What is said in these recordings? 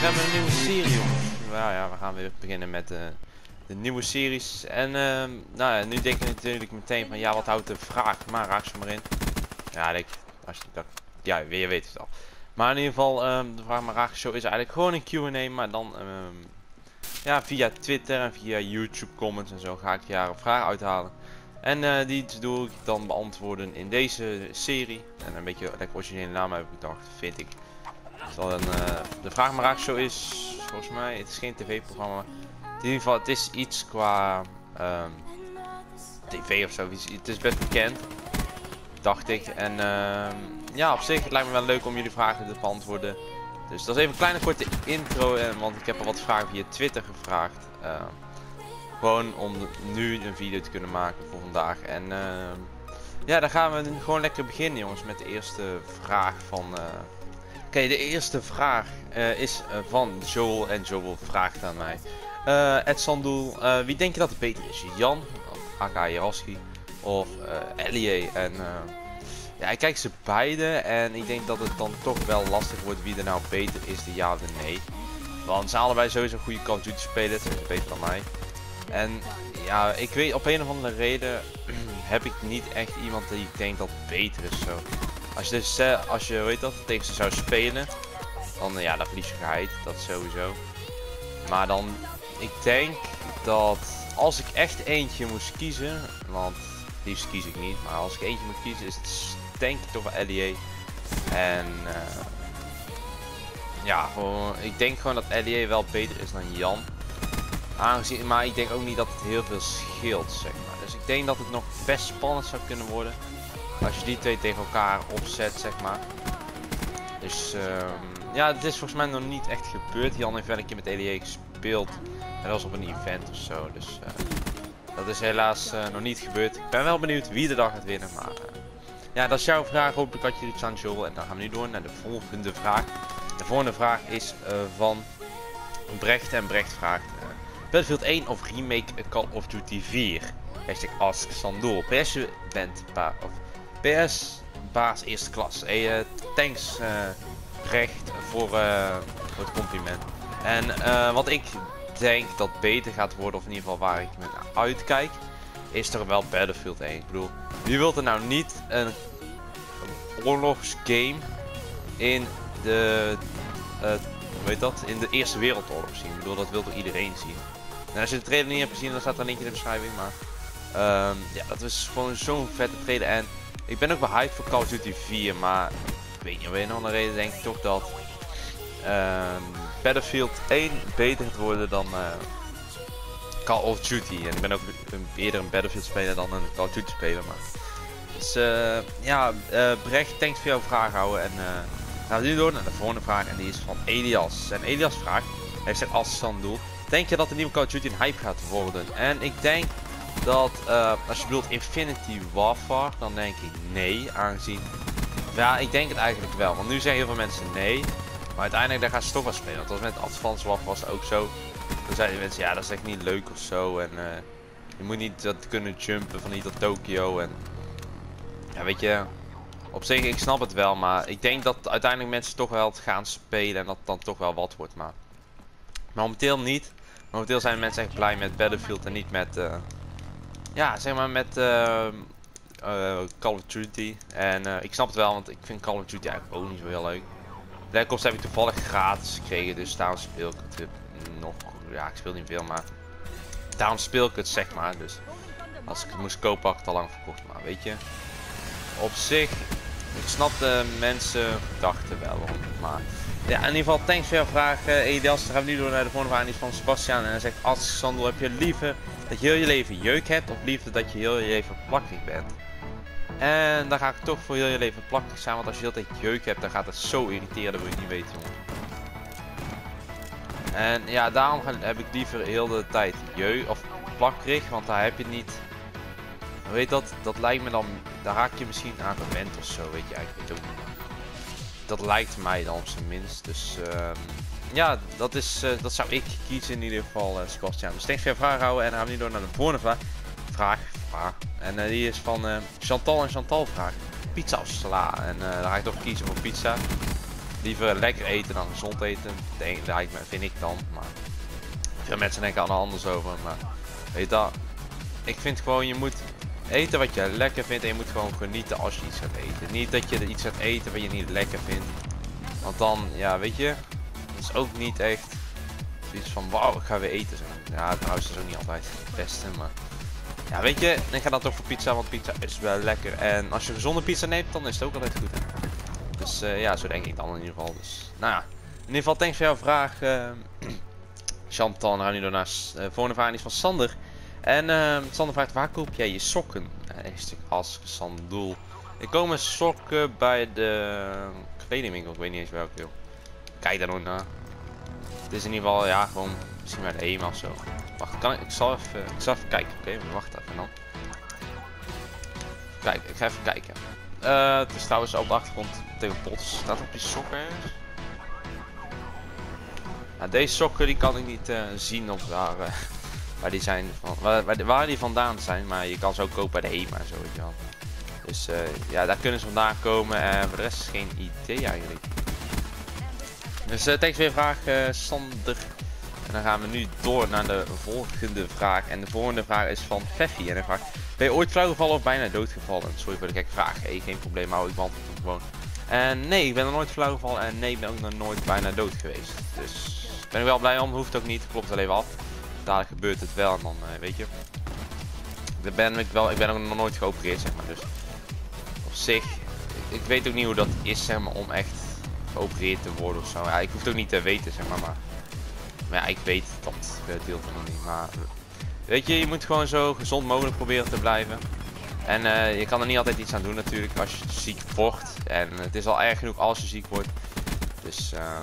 vandaag hebben we een nieuwe serie jongens. Nou ja, we gaan weer beginnen met uh, de nieuwe series. En uh, nou ja, nu denk ik natuurlijk meteen van ja, wat houdt de vraag? Maar raak ze maar in. Ja, ik, als je dat, ja, je weet het al. Maar in ieder geval, um, de vraag maar raak show is eigenlijk gewoon een Q&A, maar dan um, ja, via Twitter en via YouTube comments en zo ga ik jaren een vraag uithalen. En uh, die doe ik dan beantwoorden in deze serie. En een beetje lekker originele naam heb ik gedacht, vind ik. Zal een, uh, de vraag maar raak zo is, volgens mij, het is geen tv-programma. In ieder geval, het is iets qua um, tv of zo. Het is best bekend, dacht ik. En uh, ja, op zich, lijkt me wel leuk om jullie vragen te beantwoorden. Dus dat is even een kleine korte intro, en, want ik heb al wat vragen via Twitter gevraagd. Uh, gewoon om nu een video te kunnen maken voor vandaag. En uh, ja, dan gaan we gewoon lekker beginnen jongens met de eerste vraag van... Uh, Oké, de eerste vraag uh, is van Joel en Joel vraagt aan mij. Uh, Ed Sandoel, wie denk je dat het beter is? Jan, aka Jaraski of Elie? En ja, ik kijk ze beide en ik denk dat het dan toch wel lastig wordt wie er nou beter is, de ja of de nee. Want ze allebei sowieso goede Call of Duty spelen, ze zijn beter dan mij. En ja, ik weet op een of andere reden heb ik niet echt iemand die ik denk dat beter is zo. Als je dus, als je weet dat tegen ze zou spelen, dan ja, dan verlies je geheid, dat sowieso. Maar dan, ik denk dat als ik echt eentje moest kiezen, want liefst kies ik niet, maar als ik eentje moet kiezen is het denk ik toch wel LEA. En uh, ja, ik denk gewoon dat LEA wel beter is dan Jan. Aangezien, maar ik denk ook niet dat het heel veel scheelt, zeg maar. Dus ik denk dat het nog best spannend zou kunnen worden. Als je die twee tegen elkaar opzet, zeg maar. Dus um, ja, het is volgens mij nog niet echt gebeurd. Jan heeft wel een keer met EDE gespeeld. En dat was op een event of zo. Dus uh, dat is helaas uh, nog niet gebeurd. Ik ben wel benieuwd wie de dag gaat winnen. Maar uh, ja, dat is jouw vraag. Hopelijk had je iets aan Joel. En dan gaan we nu door naar de volgende vraag. De volgende vraag is van Brecht. En Brecht vraagt... Battlefield 1 of remake Call of Duty 4? Hashtag Ask Sandoor. PS bent pa of PS baas eerste klas. Hey, uh, thanks uh, Brecht voor, uh, voor het compliment. En wat ik denk dat beter gaat worden, of in ieder geval waar ik me naar uitkijk, is toch wel Battlefield 1. Ik bedoel, wie wilt er nou niet een, oorlogsgame in de, hoe heet dat, in de Eerste Wereldoorlog zien? Ik bedoel, dat wil toch iedereen zien? En als je de trailer niet hebt gezien, dan staat er een linkje in de beschrijving. Maar um, ja, dat is gewoon zo'n vette trailer. En ik ben ook wel hyped voor Call of Duty 4. Maar ik weet niet, om een andere reden denk ik toch dat um, Battlefield 1 beter gaat worden dan uh, Call of Duty. En ik ben ook eerder een Battlefield speler dan een Call of Duty speler. Maar. Dus uh, ja, uh, Brecht, thanks voor jouw vraag houden. En gaan we nu door naar de volgende vraag. En die is van Elias. En Elias vraagt, hij zegt als doel. Denk je dat de nieuwe Call of Duty een hype gaat worden? En ik denk dat, uh, als je bedoelt Infinity Warfare, dan denk ik nee, aangezien... Ja, ik denk het eigenlijk wel, want nu zeggen heel veel mensen nee. Maar uiteindelijk daar gaan ze toch wel spelen. Want was met Advanced Warfare was het ook zo. Toen zeiden mensen, ja dat is echt niet leuk of zo. En uh, je moet niet dat kunnen jumpen van hier tot Tokio. En ja, weet je, op zich ik snap het wel. Maar ik denk dat uiteindelijk mensen toch wel gaan spelen en dat dan toch wel wat wordt. Maar momenteel niet. Momenteel zijn mensen echt blij met Battlefield en niet met, uh, ja, zeg maar met uh, uh, Call of Duty. En ik snap het wel, want ik vind Call of Duty eigenlijk ook niet zo heel leuk. Black Ops heb ik toevallig gratis gekregen, dus daarom speel ik het nog. Ja, ik speel niet veel, maar daarom speel ik het zeg maar. Dus als ik het moest kopen, had ik het al lang verkocht. Maar weet je, op zich, ik snap de mensen gedachten wel, maar ja, in ieder geval, thanks voor jouw vraag, uh, Elias. Dan gaan we nu door naar de volgende vraag, die is van Sebastian. En hij zegt, als Sandel, heb je liever dat je heel je leven jeuk hebt, of liever dat je heel je leven plakkerig bent? En dan ga ik toch voor heel je leven plakkerig zijn, want als je heel tijd jeuk hebt, dan gaat het zo irriteren, dat wil je niet weten. En ja, daarom heb ik liever heel de tijd jeuk, of plakkerig, want daar heb je niet... Weet dat, dat lijkt me dan, daar raak je misschien aan gewend of zo, weet je eigenlijk ook niet dat lijkt mij dan op zijn minst. Dus uh, ja, dat, is, uh, dat zou ik kiezen in ieder geval, uh, Sebastian. Dus thanks voor je vraag houden en gaan we nu door naar de volgende vraag. Vraag, vraag. En uh, die is van Chantal en Chantal vraag. Pizza of sla? En daar ga ik toch kiezen voor pizza. liever lekker eten dan gezond eten. Denk, vind ik dan. Maar veel mensen denken er anders over. Maar weet dat, ik vind gewoon je moet eten wat je lekker vindt en je moet gewoon genieten als je iets gaat eten. Niet dat je iets gaat eten wat je niet lekker vindt. Want dan, ja weet je, dat is ook niet echt iets van wauw, ik ga weer eten. Ja, trouwens is ook niet altijd het beste, maar... Ja, weet je, ik ga dan toch voor pizza, want pizza is wel lekker. En als je gezonde pizza neemt, dan is het ook altijd goed. Dus uh, ja, zo denk ik dan in ieder geval. Dus, nou ja, in ieder geval thanks voor jouw vraag. Uh, Chantal, nu door naar de uh, volgende vraag, is van Sander. En uh, Sander vraagt, waar koop jij je sokken? Als Sander doel. Ik koop mijn sokken bij de kledingwinkel, ik weet niet eens welke. Kijk daar nog naar. Het is in ieder geval, ja, gewoon misschien bij de EMA of zo. Wacht, kan ik, ik zal even, ik zal even kijken. Oké, okay, wacht even dan. Kijk, ik ga even kijken. Uh, het is trouwens op de achtergrond tegen bots. Staat op die sokken nou, deze sokken die kan ik niet uh, zien of waar, uh, waar die zijn waar, waar, die vandaan zijn. Maar je kan ze ook kopen bij de HEMA en zo, weet je wel. Dus ja, daar kunnen ze vandaan komen. En voor de rest is geen idee eigenlijk. Dus uh, thanks weer vraag Sander. En dan gaan we nu door naar de volgende vraag. En de volgende vraag is van Feffy. En hij vraagt, ben je ooit flauw gevallen of bijna doodgevallen? Sorry voor de gekke vraag. Geen probleem, maar ik beantwoord gewoon. En nee, ik ben er nooit flauw gevallen. En nee, ik ben ook nog nooit bijna dood geweest. Dus ben ik wel blij om. Hoeft ook niet. Klopt alleen af. Dadelijk gebeurt het wel. En dan uh, weet je. Dan ben ik wel. Ik ben nog nooit geopereerd, zeg maar. Dus op zich. Ik weet ook niet hoe dat is, zeg maar, om echt geopereerd te worden of zo. Ja, ik hoef het ook niet te weten, zeg maar. Maar, maar ja, ik weet dat deel van niet. Maar weet je, je moet gewoon zo gezond mogelijk proberen te blijven. En uh, je kan er niet altijd iets aan doen natuurlijk als je ziek wordt. En het is al erg genoeg als je ziek wordt. Dus uh,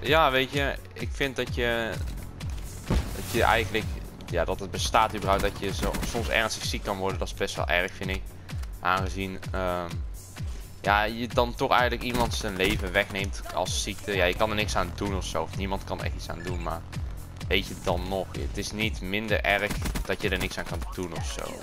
ja, weet je, ik vind dat je, eigenlijk, ja, dat het bestaat überhaupt dat je zo, soms ernstig ziek kan worden. Dat is best wel erg, vind ik. Aangezien, uh, ja, je dan toch eigenlijk iemand zijn leven wegneemt als ziekte. Ja, je kan er niks aan doen of zo. Of niemand kan er echt iets aan doen, maar weet je dan nog. Het is niet minder erg dat je er niks aan kan doen of zo.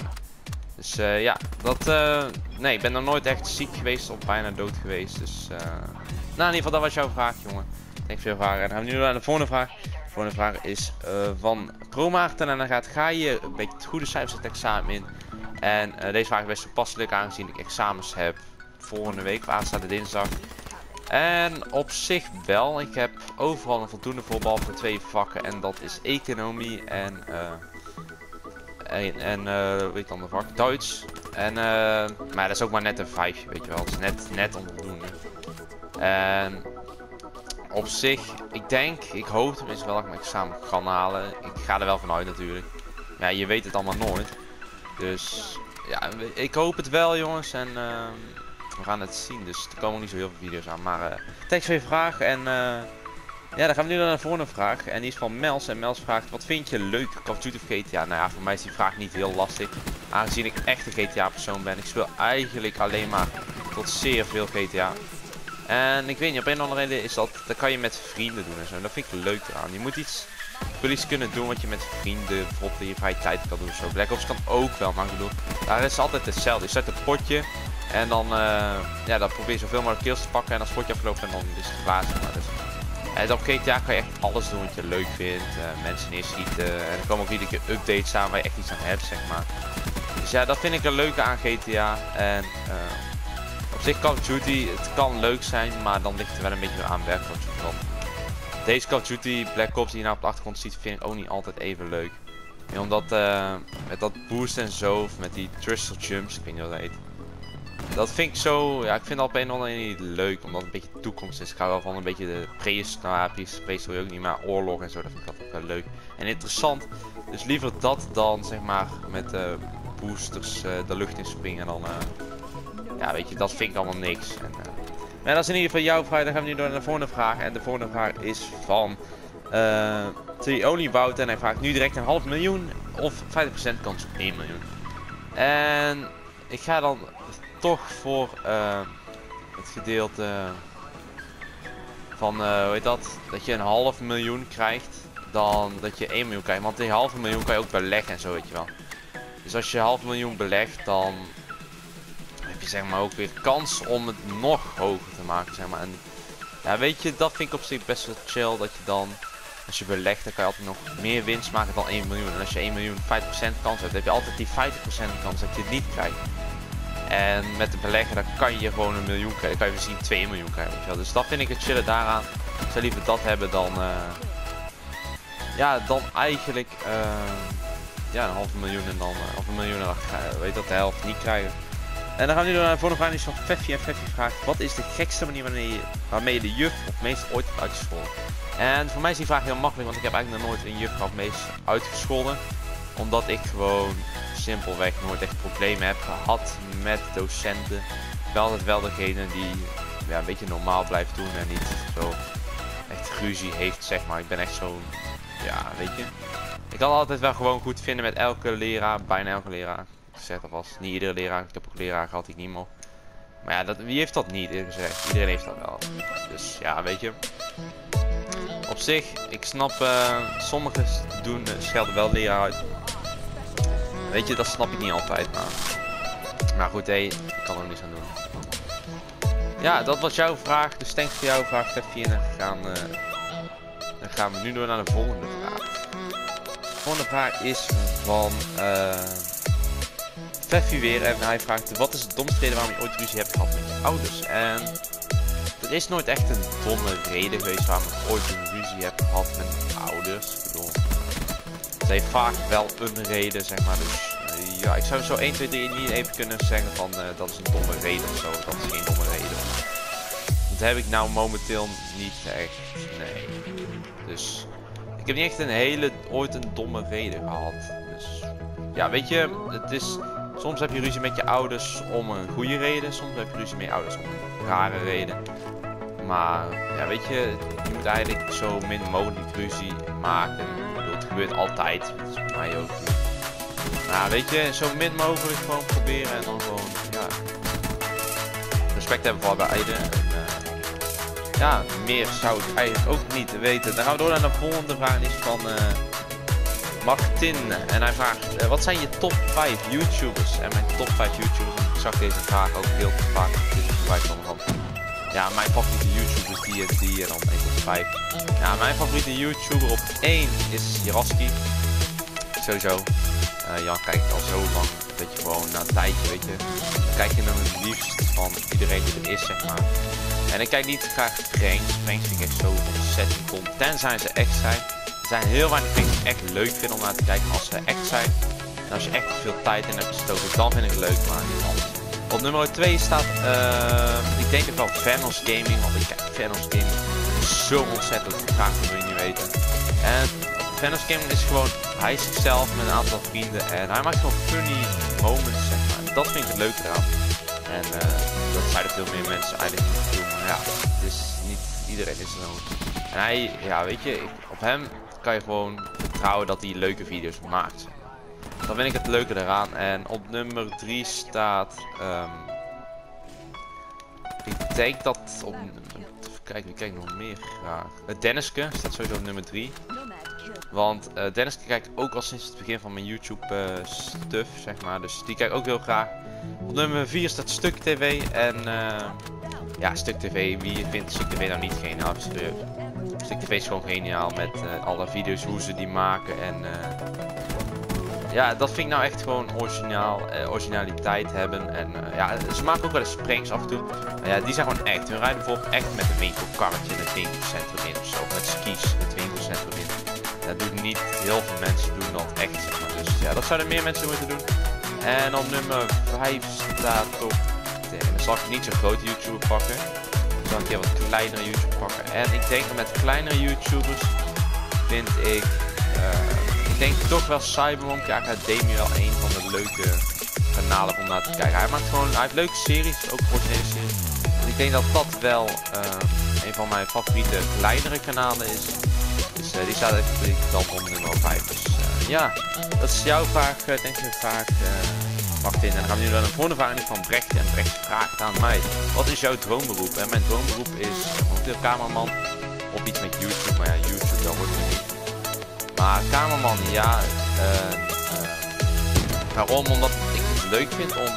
Dus uh, ja, dat, uh, nee, ik ben nog nooit echt ziek geweest of bijna dood geweest. Dus, uh, nou in ieder geval, dat was jouw vraag, jongen. Denk veel vragen. En dan gaan we nu naar de volgende vraag. De volgende vraag is van Promaarten. En dan gaat, ga je een beetje het goede cijfers het examen in? En deze vraag is best toepasselijk aangezien ik examens heb volgende week, aanstaande dinsdag. En op zich wel. Ik heb overal een voldoende voor behalve twee vakken. En dat is economie en... En, en uh, weet dan de vak, Duits. En, uh, maar dat is ook maar net een 5, weet je wel. Het is net, net onvoldoende. En op zich, ik denk, ik hoop tenminste wel dat ik mijn examen kan halen. Ik ga er wel vanuit natuurlijk. Ja, je weet het allemaal nooit. Dus ja, ik hoop het wel jongens. En uh, we gaan het zien. Dus er komen niet zo heel veel video's aan. Maar uh, thanks voor je vraag. En uh, ja, dan gaan we nu naar de volgende vraag. En die is van Mels. En Mels vraagt, wat vind je leuk Call of Duty of GTA? Nou ja, voor mij is die vraag niet heel lastig. Aangezien ik echt een GTA persoon ben. Ik speel eigenlijk alleen maar tot zeer veel GTA. En ik weet niet, op een of andere reden is dat, dat kan je met vrienden doen en zo. En dat vind ik leuk eraan. Je moet iets, iets kunnen doen wat je met vrienden bijvoorbeeld in je vrije tijd kan doen. Zo. Black Ops kan ook wel, maar ik bedoel, daar is altijd hetzelfde. Je zet een potje en dan, uh, ja, dan probeer je zoveel mogelijk kills te pakken. En als het potje afloopt en dan is het klaar, zeg maar. Dus, en op GTA kan je echt alles doen wat je leuk vindt. Uh, mensen neerschieten. En er komen ook iedere keer updates aan waar je echt iets aan hebt, zeg maar. Dus ja, dat vind ik een leuke aan GTA. En uh, op zich Call of Duty, het kan leuk zijn, maar dan ligt er wel een beetje aan werk je kan. Deze Call of Duty Black Ops die je nou op de achtergrond ziet, vind ik ook niet altijd even leuk. omdat uh, met dat boost en zo, met die Tristle Jumps, ik weet niet wat dat heet. Dat vind ik zo, ja ik vind dat op een of andere manier leuk, omdat het een beetje toekomst is. Ik hou wel van een beetje de nou, prehistorie ook niet, maar oorlog en zo, dat vind ik altijd wel leuk. En interessant, dus liever dat dan zeg maar met uh, boosters uh, de lucht in springen dan, ja weet je, dat vind ik allemaal niks. En, en dat is in ieder geval jouw vraag, dan gaan we nu door naar de volgende vraag. En de volgende vraag is van uh, The Only Wout en hij vraagt nu direct een half miljoen of 50% kans op 1 miljoen. En ik ga dan toch voor uh, het gedeelte van, uh, hoe heet dat, dat je een half miljoen krijgt dan dat je 1 miljoen krijgt. Want die half miljoen kan je ook beleggen en zo, weet je wel. Dus als je half miljoen belegt, dan je zeg maar ook weer kans om het nog hoger te maken, zeg maar. En Ja, weet je, dat vind ik op zich best wel chill. Dat je dan, als je belegt, dan kan je altijd nog meer winst maken dan 1 miljoen. En als je 1 miljoen 50% kans hebt, heb je altijd die 50% kans dat je het niet krijgt. En met de beleggen, dan kan je gewoon een miljoen krijgen. Dan kan je misschien 2 miljoen krijgen. Dus dat vind ik het chillen daaraan. Ik zou liever dat hebben dan... Uh, ja, dan eigenlijk... Uh, ja, een half miljoen en dan... Uh, of een miljoen en dan weet dat de helft niet krijgen. En dan gaan we nu naar de volgende vraag. Die is van Feffie. En Feffie vraagt: Wat is de gekste manier je, waarmee je de juf of meest ooit hebt uitgescholden? En voor mij is die vraag heel makkelijk, want ik heb eigenlijk nog nooit een juf of meest uitgescholden. Omdat ik gewoon simpelweg nooit echt problemen heb gehad met docenten. Ben altijd wel degene die ja, een beetje normaal blijft doen en niet zo echt ruzie heeft, zeg maar. Ik ben echt zo'n, ja, weet je. Ik kan altijd wel gewoon goed vinden met elke leraar, bijna elke leraar gezegd alvast. Niet iedere leraar. Ik heb ook leraar gehad die ik niet mocht. Maar ja, dat, wie heeft dat niet gezegd? Iedereen heeft dat wel. Dus ja, weet je. Op zich, ik snap, uh, sommigen doen, uh, schelden wel leraar uit. Weet je, dat snap ik niet altijd, maar... Maar goed, hé, ik kan er niets aan doen. Ja, dat was jouw vraag. Dus thanks voor jouw vraag, Steffi. En dan gaan, uh, dan gaan we nu door naar de volgende vraag. De volgende vraag is van... Weer en hij vraagt wat is de domste reden waarom je ooit ruzie hebt gehad met je ouders? En er is nooit echt een domme reden geweest waarom ik ooit een ruzie heb gehad met mijn ouders. Ik bedoel, het heeft vaak wel een reden, zeg maar. Dus uh, ja, ik zou zo 1, 2, 3 niet even kunnen zeggen van uh, dat is een domme reden of zo. Dat is geen domme reden. Dat heb ik nou momenteel niet echt. Nee. Dus ik heb niet echt een hele, ooit een domme reden gehad. Dus ja, weet je, het is Soms heb je ruzie met je ouders om een goede reden. Soms heb je ruzie met je ouders om een rare reden. Maar ja, weet je, je moet eigenlijk zo min mogelijk ruzie maken. Bedoel, het gebeurt altijd. Dat is bij mij ook. Maar weet je, zo min mogelijk gewoon proberen en dan gewoon, ja. Respect hebben voor beide. En, uh, ja, meer zou ik eigenlijk ook niet weten. Dan gaan we door naar de volgende vraag. Die is van. Uh, Martin. En hij vraagt, uh, wat zijn je top 5 YouTubers? En mijn top 5 YouTubers, ik zag deze vraag ook heel vaak voorbij van... Ja, mijn favoriete YouTubers die en die en dan 1 tot 5. Ja, mijn favoriete YouTuber op 1 is Jaraski. Sowieso. Uh, Jan kijkt al zo lang dat je gewoon na een tijdje, weet je, kijk je naar het liefst van iedereen die er is, zeg maar. En ik kijk niet graag pranks. Pranks vind ik echt zo ontzettend dom. Tenzij ze echt zijn zijn heel weinig dingen die ik echt leuk vind om naar te kijken als ze echt zijn. En als je echt veel tijd in hebt gestoken, dan vind ik het leuk, maar niet. Op nummer 2 staat, uh, ik denk het wel Vanos Gaming, want ik kijk Vanos Gaming zo ontzettend graag, dat wil je niet weten. En Vanos Gaming is gewoon, hij is zichzelf met een aantal vrienden en hij maakt gewoon funny moments, zeg maar. Dat vind ik het leuke. En uh, dat zouden veel meer mensen eigenlijk niet doen, maar ja, is niet iedereen is zo. En hij, ja weet je, op hem kan je gewoon vertrouwen dat hij leuke video's maakt. Dan vind ik het leuke eraan. En op nummer 3 staat... Um, ik denk dat. Kijk, wie kijk nog meer graag? Uh, Denniske staat sowieso op nummer 3. Want uh, Denniske kijkt ook al sinds het begin van mijn YouTube uh, stuff, zeg maar. Dus die kijk ook heel graag. Op nummer 4 staat Stuk TV. En ja, Stuk TV. Wie vindt Stuk TV nou niet geniaal? Serieus. TV is gewoon geniaal met uh, alle video's, hoe ze die maken. En uh, ja, dat vind ik nou echt gewoon originaal, uh, originaliteit hebben. En ja, ze maken ook wel eens pranks af en toe. Maar ja, die zijn gewoon echt. Hun rijden bijvoorbeeld echt met een winkelkarretje in het winkelcentrum in of zo. Met skis het winkelcentrum in. Dat doen niet heel veel mensen doen dat echt. Dus ja, dat zouden meer mensen moeten doen. En op nummer 5 staat toch... En dan zal ik niet zo'n grote YouTuber pakken dan een keer wat kleinere YouTube pakken. En ik denk dat met kleinere YouTubers vind ik, uh, ik denk toch wel Cybermonkey Academie wel een van de leuke kanalen om naar te kijken. Hij maakt gewoon, hij heeft leuke series, ook originele series. Ik denk dat dat wel uh, een van mijn favoriete kleinere kanalen is. Dus uh, die staat even dan op nummer 5. Dus ja, dat is jouw vraag, denk ik, vraag. Wacht in, en dan gaan we nu naar de vraag van Brecht. En Brecht vraagt aan mij, wat is jouw droomberoep? En mijn droomberoep is momenteel cameraman of iets met YouTube. Maar ja, YouTube, dat wordt niet. Maar cameraman, ja. Uh, waarom? Omdat ik het leuk vind om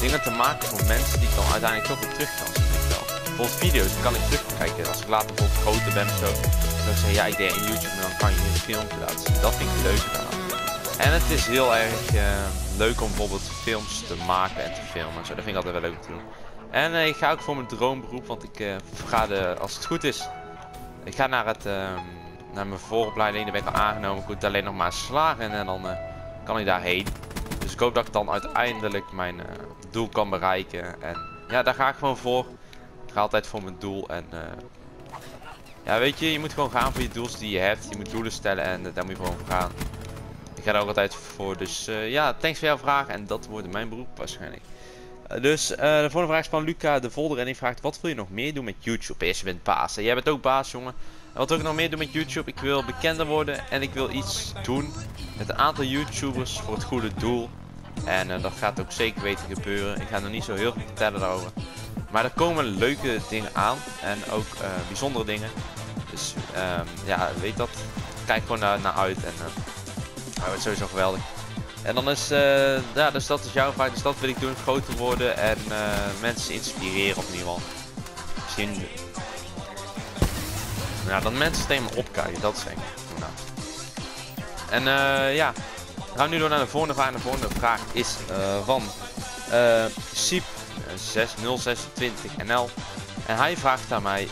dingen te maken voor mensen die ik dan uiteindelijk toch weer terug kan zien. bijvoorbeeld video's, kan ik terugkijken. Als ik later bijvoorbeeld groter ben of zo, dan zeg ja, ik deed in YouTube, dan kan je een filmpje laten zien. Dat vind ik leuk. En het is heel erg uh, leuk om bijvoorbeeld films te maken en te filmen. Zo, dat vind ik altijd wel leuk te doen. En uh, ik ga ook voor mijn droomberoep, want ik uh, ga de, als het goed is, ik ga naar het, ehm, naar mijn vooropleiding, daar ben ik al aangenomen. Ik moet alleen nog maar slagen en dan kan ik daarheen. Dus ik hoop dat ik dan uiteindelijk mijn doel kan bereiken. En ja, daar ga ik gewoon voor. Ik ga altijd voor mijn doel en ja, weet je, je moet gewoon gaan voor je doels die je hebt. Je moet doelen stellen en daar moet je gewoon voor gaan. Ik ga er ook altijd voor. Dus uh, ja, thanks voor jouw vraag. En dat wordt mijn beroep waarschijnlijk. Uh, dus uh, de volgende vraag is van Luca de Volder. En die vraagt: Wat wil je nog meer doen met YouTube? Eerst je bent baas. En jij bent ook baas, jongen. En wat wil ik nog meer doen met YouTube? Ik wil bekender worden. En ik wil iets doen met een aantal YouTubers voor het goede doel. En dat gaat ook zeker weten gebeuren. Ik ga nog niet zo heel veel vertellen daarover. Maar er komen leuke dingen aan. En ook bijzondere dingen. Dus um, ja, weet dat. Kijk gewoon naar, naar uit. En dat wordt sowieso geweldig. En dan is, uh, ja, dus dat is jouw vraag. Dus dat wil ik doen, groter worden en uh, mensen inspireren op geval. Misschien, ja, dan mensen tegen me opkijken, dat is. Nou. En uh, ja, we gaan nu door naar de volgende vraag. En de volgende vraag is van uh, Siep 6026 NL. En hij vraagt aan mij,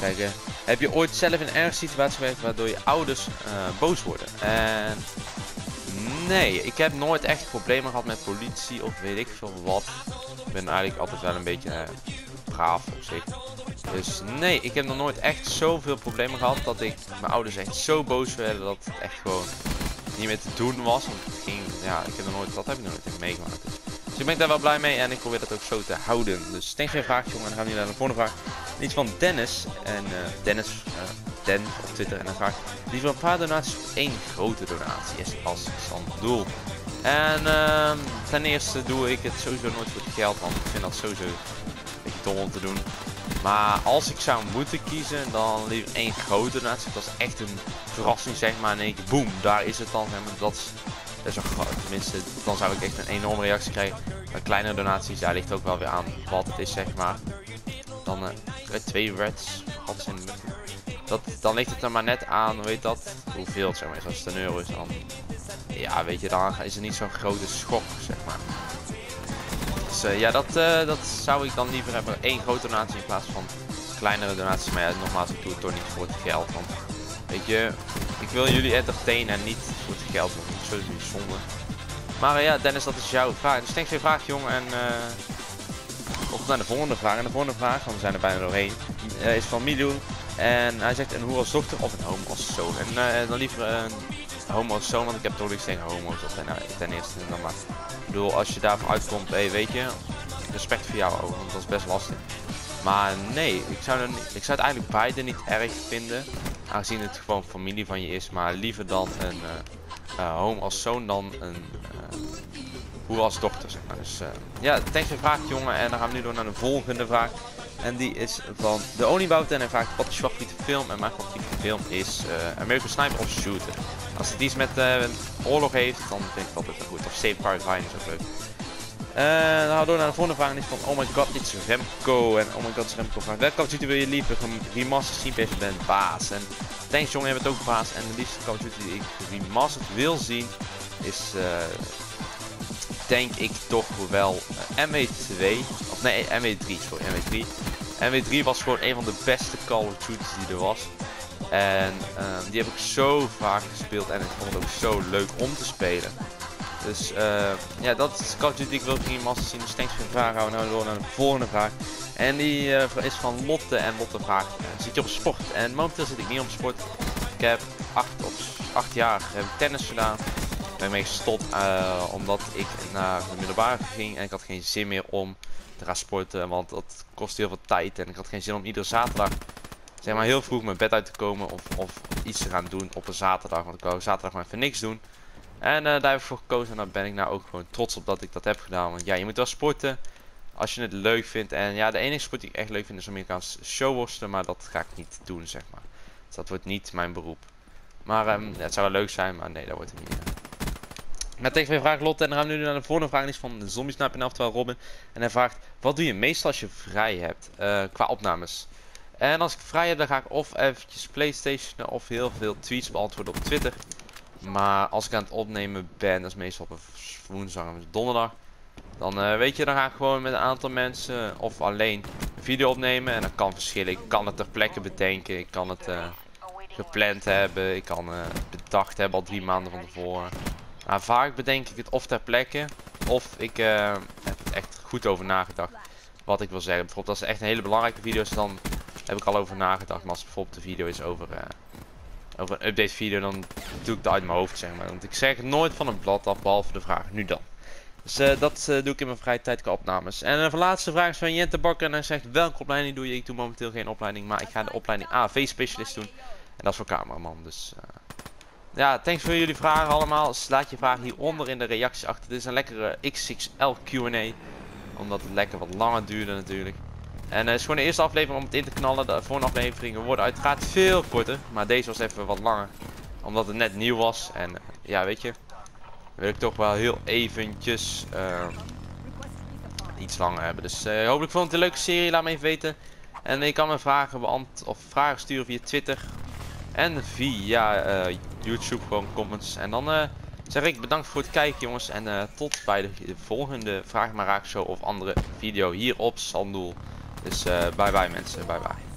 kijken. Heb je ooit zelf in een erge situatie geweest waardoor je ouders uh, boos worden? En nee, ik heb nooit echt problemen gehad met politie of weet ik veel wat. Ik ben eigenlijk altijd wel een beetje uh, braaf op zich. Dus nee, ik heb nog nooit echt zoveel problemen gehad dat ik mijn ouders echt zo boos werden dat het echt gewoon niet meer te doen was. Want het ging, ja, ik heb nog nooit, dat heb ik nog nooit meegemaakt. Dus ik ben daar wel blij mee en ik probeer dat ook zo te houden. Dus denk geen vraag jongen, dan gaan we nu naar de volgende vraag. Iets van Dennis. En uh, Dennis, uh, Den op Twitter. En dan vraagt die van een paar donaties één grote donatie is als standdoel. doel. En uh, ten eerste doe ik het sowieso nooit voor het geld, want ik vind dat sowieso een beetje dom om te doen. Maar als ik zou moeten kiezen, dan liever één grote donatie. Dat is echt een verrassing, zeg maar. In één keer, boem, daar is het dan. Dat dat is een groot. Tenminste, dan zou ik echt een enorme reactie krijgen. Maar kleine donaties, daar ligt ook wel weer aan wat het is, zeg maar. Dan uh, twee reds. Dat, dan ligt het er maar net aan, weet dat, hoeveel het zeg maar is. Als het een euro is, dan, ja, weet je, dan is het niet zo'n grote schok, zeg maar. Dus uh, ja, dat, dat zou ik dan liever hebben. één grote donatie in plaats van kleinere donaties. Maar ja, nogmaals, ik doe het toch niet voor het geld. Want, weet je, ik wil jullie entertainen en niet voor het geld. Want ik sowieso zonde. Maar ja, Dennis, dat is jouw vraag. Dus denk je vraag, jongen. En op naar de volgende vraag. En de volgende vraag, want we zijn er bijna doorheen, uh, is van. En hij zegt een hoe als dochter of een homo als zoon. En uh, dan liever een homo als zoon, want ik heb toch niks tegen homo's. Of, nou, ten eerste dan maar. Ik bedoel, als je daarvoor uitkomt, hey, weet je, respect voor jou ook, want dat is best lastig. Maar nee, ik zou, ik zou het eigenlijk beide niet erg vinden. Aangezien het gewoon familie van je is. Maar liever dan een uh, homo als zoon dan een hoe als dochter, zeg maar. Dus uh, ja, thanks voor de vraag, jongen. En dan gaan we nu door naar de volgende vraag. En die is van de Oniebout. En hij vraagt, wat is je favoriete film? En mijn favoriete film is uh, American Sniper of Shooter. Als het iets met uh, oorlog heeft, dan vind ik dat altijd wel goed. Of Save Private Ryan is ook leuk. Uh, dan gaan we door naar de volgende vraag. En die is van, oh my god, dit is Remco. En oh my god, is Remco vraagt, welke Call wil je liever remastered zien? Je bent baas. En thanks jongen, je bent ook baas. En de liefste Call die ik remastered wil zien, is denk ik toch wel uh, MW2. Of nee, MW3, sorry, MW3. MW3 was gewoon een van de beste Call of Duty die er was. En uh, die heb ik zo vaak gespeeld en ik vond het ook zo leuk om te spelen. Dus uh, ja, dat is Call of Duty. Ik wil master zien. Dus thanks voor de vraag. Gaan we nou door naar de volgende vraag. En die uh, is van Lotte. En Lotte vraagt, zit je op sport? En momenteel zit ik niet op sport. Ik heb acht, of acht jaar heb tennis gedaan ben mee gestopt uh, omdat ik naar de middelbare ging en ik had geen zin meer om te gaan sporten. Want dat kost heel veel tijd en ik had geen zin om iedere zaterdag zeg maar heel vroeg mijn bed uit te komen of, of iets te gaan doen op een zaterdag. Want ik wou zaterdag maar even niks doen. En uh, daar heb ik voor gekozen en daar ben ik nou ook gewoon trots op dat ik dat heb gedaan. Want ja, je moet wel sporten als je het leuk vindt. En ja, de enige sport die ik echt leuk vind is Amerikaans showworsten. Maar dat ga ik niet doen, zeg maar. Dus dat wordt niet mijn beroep. Maar ja, het zou wel leuk zijn, maar nee, dat wordt het niet. Met tegen vraag Lotte en dan gaan we nu naar de volgende vraag. Die is van Zombiesniper, oftewel Robin. En hij vraagt, wat doe je meestal als je vrij hebt uh, qua opnames? En als ik vrij heb, dan ga ik of eventjes Playstation of heel veel tweets beantwoorden op Twitter. Maar als ik aan het opnemen ben, dat is meestal op een woensdag of donderdag. Dan uh, weet je, dan ga ik gewoon met een aantal mensen of alleen een video opnemen. En dat kan verschillen. Ik kan het ter plekke bedenken. Ik kan het uh, gepland hebben. Ik kan het bedacht hebben al drie maanden van tevoren. Maar vaak bedenk ik het of ter plekke. Of ik heb er echt goed over nagedacht. Wat ik wil zeggen. Bijvoorbeeld als het echt een hele belangrijke video is, dan heb ik al over nagedacht. Maar als bijvoorbeeld de video is over, over een update video, dan doe ik dat uit mijn hoofd zeg maar. Want ik zeg nooit van een blad af, behalve de vraag nu dan. Dus uh, dat doe ik in mijn vrije tijd qua opnames. En de laatste vraag is van Jente Bakker. En hij zegt, welke opleiding doe je? Ik doe momenteel geen opleiding, maar ik ga de opleiding AV specialist doen. En dat is voor cameraman. Dus ja, thanks voor jullie vragen allemaal. Slaat je vragen hieronder in de reacties achter. Dit is een lekkere XXL Q&A. Omdat het lekker wat langer duurde natuurlijk. En het is gewoon de eerste aflevering om het in te knallen. De volgende afleveringen worden uiteraard veel korter. Maar deze was even wat langer. Omdat het net nieuw was. En ja, weet je wil ik toch wel heel eventjes uh, iets langer hebben. Dus uh, hopelijk vond het een leuke serie. Laat me even weten. En je kan me vragen beantwoorden of vragen sturen via Twitter. En via uh, YouTube gewoon comments. En dan zeg ik bedankt voor het kijken jongens. En tot bij de, volgende Vraag maar Raak Show of andere video hier op Sandoel. Dus bye bye mensen. Bye bye.